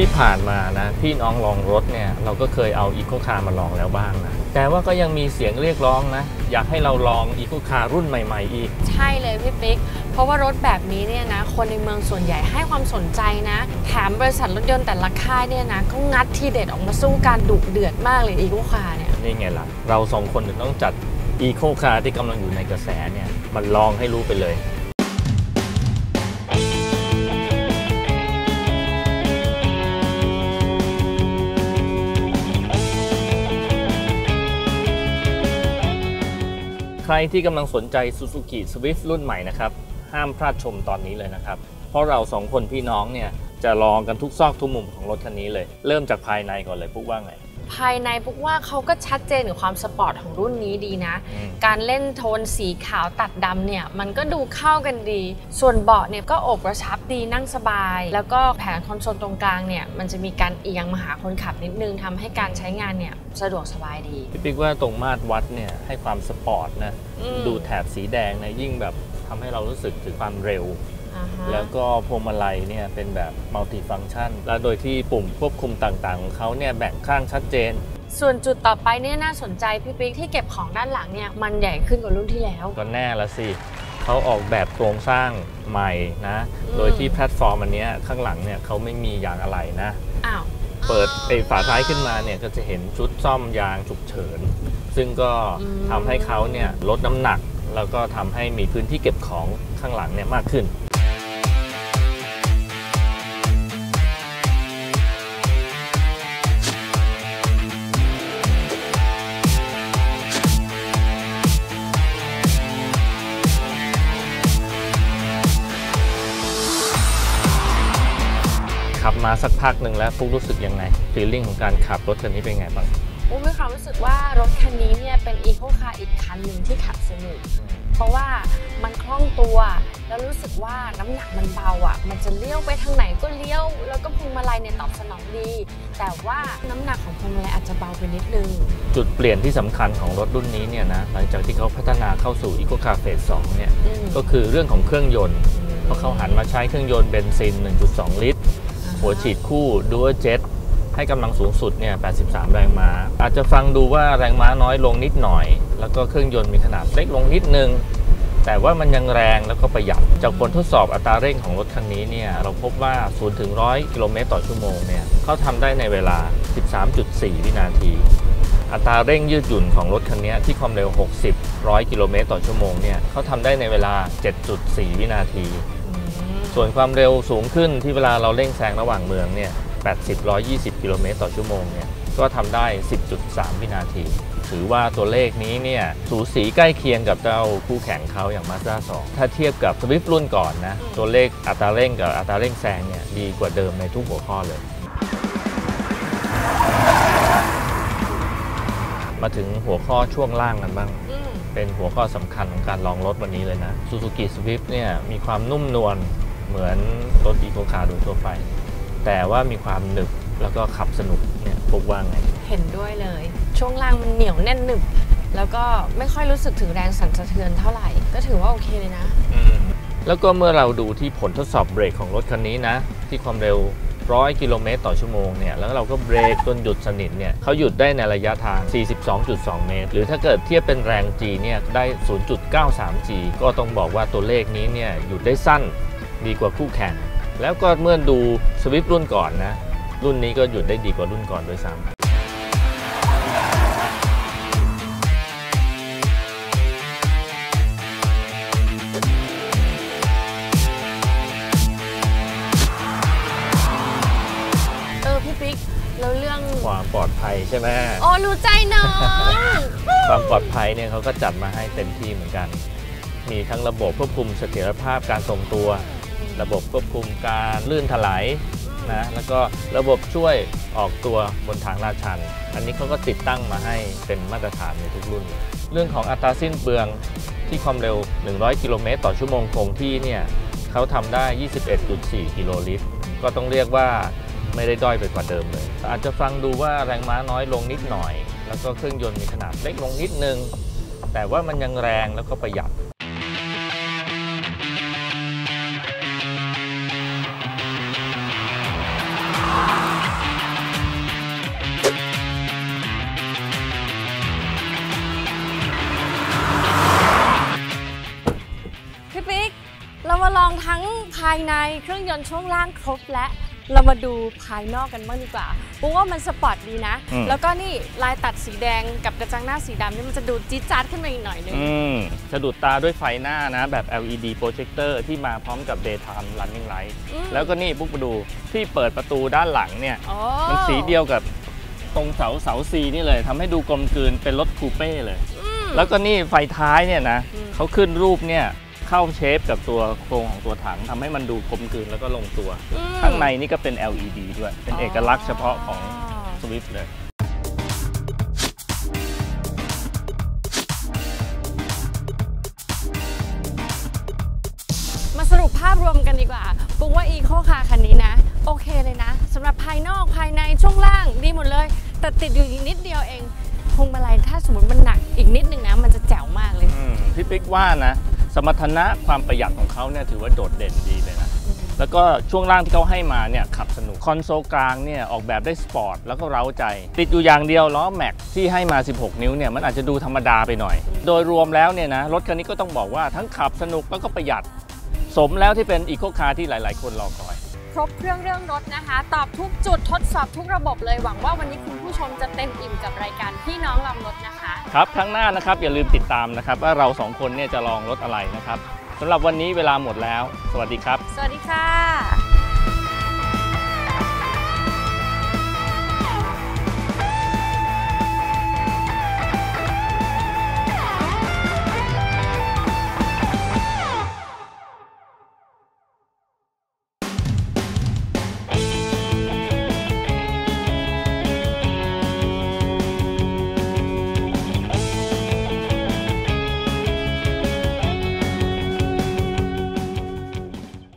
ที่ผ่านมานะพี่น้องลองรถเนี่ยเราก็เคยเอาอีโคคาร์มาลองแล้วบ้างนะแต่ว่าก็ยังมีเสียงเรียกร้องนะ อยากให้เราลองอีโคคาร์รุ่นใหม่ๆอีก ใช่เลยพี่ปิ๊ก เพราะว่ารถแบบนี้เนี่ยนะ คนในเมืองส่วนใหญ่ให้ความสนใจนะแถมบริษัทรถยนต์แต่ละค่ายเนี่ยนะก็งัดทีเด็ดออกมาสู้การดุเดือดมากเลยอีโคคาร์เนี่ยนี่ไงล่ะ เราสองคนถึงต้องจัดอีโคคาร์ที่กำลังอยู่ในกระแสเนี่ยมันลองให้รู้ไปเลย รที่กำลังสนใจ Suzuki Swift รุ่นใหม่นะครับ ห้ามพลาดชมตอนนี้เลยนะครับ เพราะเราสองคนพี่น้องเนี่ย จะลองกันทุกซอกทุกมุมของรถคันนี้เลย เริ่มจากภายในก่อนเลยปุ๊กว่าไง ภายในปุ๊กว่าเขาก็ชัดเจนกับความสปอร์ตของรุ่นนี้ดีนะอืมการเล่นโทนสีขาวตัดดำเนี่ย มันก็ดูเข้ากันดี ส่วนเบาะเนี่ยก็โอบกระชับดีนั่งสบาย แล้วก็แผงคอนโซลตรงกลางเนี่ย มันจะมีการเอียงมาหาคนขับนิดนึงทำให้การใช้งานเนี่ยสะดวกสบายดี พี่ปิ๊กว่าตรงมาตรวัดเนี่ยให้ความสปอร์ตนะอืมดูแถบสีแดงนะยิ่งแบบทำให้เรารู้สึกถึงความเร็วอ่าฮะ แล้วก็พวงมาลัยเนี่ยเป็นแบบมัลติฟัง c t ชัน และโดยที่ปุ่มควบคุมต่างๆ ของเขาเนี่ยแบ่งข้างชัดเจน ส่วนจุดต่อไปเนี่ยน่าสนใจพี่ปิ๊กที่เก็บของด้านหลังเนี่ยมันใหญ่ขึ้นกว่ารุ่นที่แล้ว ก็แน่ละสิเขาออกแบบโครงสร้างใหม่นะอืมโดยที่แพลตฟอร์มอันเนี้ยข้างหลังเนี่ยเขาไม่มียางอะไหล่นะอ้าวเปิดไอ้ฝาท้ายขึ้นมาเนี่ยก็จะเห็นชุดซ่อมยางฉุกเฉิน ซึ่งก็ทำให้เขาเนี่ยลดน้ำหนัก แล้วก็ทำให้มีพื้นที่เก็บของข้างหลังเนี่ยมากขึ้น ขับมาสักพักหนึ่งแล้วปุ๊กรู้สึกยังไงฟีลลิ่งของการขับรถคันนี้เป็นไงบ้างปุ๊กมีความรู้สึกว่ารถคันนี้เนี่ยเป็นอีโคคาร์อีกคันหนึ่งที่ขับสนุกเพราะว่ามันคล่องตัว แล้วรู้สึกว่าน้ำหนักมันเบาอะ มันจะเลี้ยวไปทางไหนก็เลี้ยว แล้วก็พวงมาลัยเนี่ยตอบสนองดี แต่ว่าน้ำหนักของพวงมาลัยอาจจะเบาไปนิดนึง จุดเปลี่ยนที่สำคัญของรถรุ่นนี้เนี่ยนะหลังจากที่เขาพัฒนาเข้าสู่ Eco Car Phase 2เนี่ยอืมก็คือเรื่องของเครื่องยนต์เพราะเขาหันมาใช้เครื่องยนต์เบนซิน 1.2 ลิตร หัวฉีดคู่ Dual Jet ให้กำลังสูงสุดเนี่ย 83 แรงม้า อาจจะฟังดูว่าแรงม้าน้อยลงนิดหน่อย แล้วก็เครื่องยนต์มีขนาดเล็กลงนิดนึง แต่ว่ามันยังแรงแล้วก็ประหยัด จากผลทดสอบอัตราเร่งของรถคันนี้เนี่ย เราพบว่า 0 ถึง 100 กิโลเมตรต่อชั่วโมงเนี่ยเขาทำได้ในเวลา 13.4 วินาที อัตราเร่งยืดหยุ่นของรถคันนี้ที่ความเร็ว 60 100 กิโลเมตรต่อชั่วโมงเนี่ยเขาทำได้ในเวลา 7.4 วินาที ส่วนความเร็วสูงขึ้นที่เวลาเราเร่งแซงระหว่างเมืองเนี่ย 80 120 กิโลเมตรต่อชั่วโมงเนี่ย ก็ทำได้ 10.3 วินาที ถือว่าตัวเลขนี้เนี่ย สูสีใกล้เคียงกับเจ้าคู่แข่งเขาอย่าง Mazda 2 ถ้าเทียบกับ Swift รุ่นก่อนนะ ตัวเลขอัตราเร่งกับอัตราเร่งแซงเนี่ยดีกว่าเดิมในทุกหัวข้อเลย มาถึงหัวข้อช่วงล่างกันบ้างอืมเป็นหัวข้อสำคัญของการลองรถวันนี้เลยนะ Suzuki Swift เนี่ยมีความนุ่มนวล เหมือนรถอีโคคาร์โดยทั่วไป แต่ว่ามีความหนึบแล้วก็ขับสนุกเนี่ยพบว่าไง เห็นด้วยเลย ช่วงล่างมันเหนียวแน่นหนึบ แล้วก็ไม่ค่อยรู้สึกถึงแรงสั่นสะเทือนเท่าไหร่ ก็ถือว่าโอเคเลยนะ แล้วก็เมื่อเราดูที่ผลทดสอบเบรกของรถคันนี้นะ ที่ความเร็ว100กิโลเมตรต่อชั่วโมงเนี่ยแล้วเราก็เบรกจนหยุดสนิทเนี่ยเขาหยุดได้ในระยะทาง 42.2 เมตร หรือถ้าเกิดเทียบเป็นแรง G เนี่ยได้ 0.93 G ก็ต้องบอกว่าตัวเลขนี้เนี่ยหยุดได้สั้น ดีกว่าคู่แข่ง แล้วก็เมื่อดูสวิฟรุ่นก่อนนะ รุ่นนี้ก็หยุดได้ดีกว่ารุ่นก่อนด้วยซ้ำเออพี่ปิ๊กแล้วเรื่องความปลอดภัยใช่ไหมโอ้รู้ใจน้อง ความปลอดภัยเนี่ยเขาก็จัดมาให้เต็มที่เหมือนกัน มีทั้งระบบควบคุมเสถียรภาพการทรงตัว ระบบควบคุมการลื่นถลายนะแล้วก็ระบบช่วยออกตัวบนทางลาดชัน อันนี้เขาก็ติดตั้งมาให้เป็นมาตรฐานในทุกรุ่นเลยเรื่องของอัตราสิ้นเปลืองที่ความเร็ว 100 กิโลเมตรต่อชั่วโมงคงที่เนี่ยเขาทำได้ 21.4 กิโลลิตร ก็ต้องเรียกว่าไม่ได้ด้อยไปกว่าเดิมเลย อาจจะฟังดูว่าแรงม้าน้อยลงนิดหน่อย แล้วก็เครื่องยนต์มีขนาดเล็กลงนิดนึง แต่ว่ามันยังแรงแล้วก็ประหยัดายในเครื่องยนต์ช่วงล่างครบและเรามาดูภายนอกกันบ้างดีกว่าปุ๊ว่ามันสปอร์ตดีนะอืมแล้วก็นี่ลายตัดสีแดงกับกระจังหน้าสีดำนี่มันจะดูจี๊ดจ๊าดขึ้นมาอีกหน่อยนึงอืมสะดุดตาด้วยไฟหน้านะ แบบ LED projector ที่มาพร้อมกับ daytime running light อืมแล้วก็นี่ปุ๊กมาดูที่เปิดประตูด้านหลังเนี่ยโอ้มันสีเดียวกับตรงเสาเสาซีนี่เลยทำให้ดูกลมกลืนเป็นรถคูเป้เลยอืมแล้วก็นี่ไฟท้ายเนี่ยนะอืมเขาขึ้นรูปเนี่ย เข้าเชฟกับตัวโครงของตัวถังทำให้มันดูกลมกลืนแล้วก็ลงตัว อืม ข้างในนี่ก็เป็น LED ด้วย เป็นเอกลักษณ์เฉพาะของสวิฟเลย มาสรุปภาพรวมกันดีกว่าปุ๊กว่าอีโคคาคันนี้นะ โอเคเลยนะสำหรับภายนอกภายในช่วงล่างดีหมดเลย แต่ติดอยู่อีกนิดเดียวเองพวงมาลัยถ้าสมมติมันหนักอีกนิดนึงนะ มันจะแจ๋วมากเลย อืมพี่ปิ๊กว่านะ สมรรถนะความประหยัดของเขาเนี่ยถือว่าโดดเด่นดีเลยนะ แล้วก็ช่วงล่างที่เขาให้มาเนี่ยขับสนุก คอนโซลกลางเนี่ยออกแบบได้สปอร์ตแล้วก็เร้าใจ ติดอยู่อย่างเดียวล้อแม็กที่ให้มา 16 นิ้วเนี่ยมันอาจจะดูธรรมดาไปหน่อย โดยรวมแล้วเนี่ยนะรถคันนี้ก็ต้องบอกว่าทั้งขับสนุกแล้วก็ประหยัด สมแล้วที่เป็นอีโคคาร์ที่หลาย ๆ คนรอคอย ครบเครื่องเรื่องรถนะคะ ตอบทุกจุดทดสอบทุกระบบเลยหวังว่าวันนี้คุณผู้ชมจะเต็มอิ่มกับรายการพี่น้องลองรถนะคะ ครับครั้งหน้านะครับอย่าลืมติดตามนะครับ ว่าเราสองคนเนี่ยจะลองรถอะไรนะครับสำหรับวันนี้เวลาหมดแล้ว สวัสดีครับ สวัสดีค่ะ